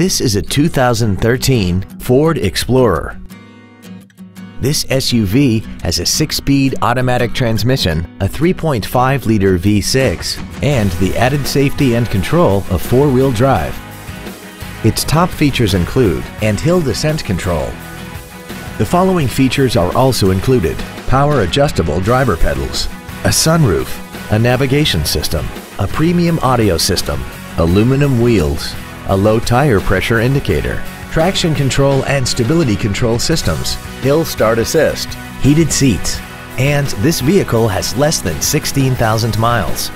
This is a 2013 Ford Explorer. This SUV has a six-speed automatic transmission, a 3.5-liter V6, and the added safety and control of four-wheel drive. Its top features include and hill descent control. The following features are also included. Power adjustable driver pedals, a sunroof, a navigation system, a premium audio system, aluminum wheels, a low tire pressure indicator, traction control and stability control systems, hill start assist, heated seats, and this vehicle has less than 16,000 miles.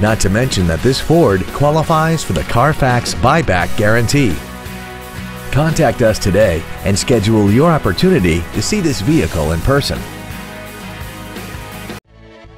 Not to mention that this Ford qualifies for the Carfax buyback guarantee. Contact us today and schedule your opportunity to see this vehicle in person.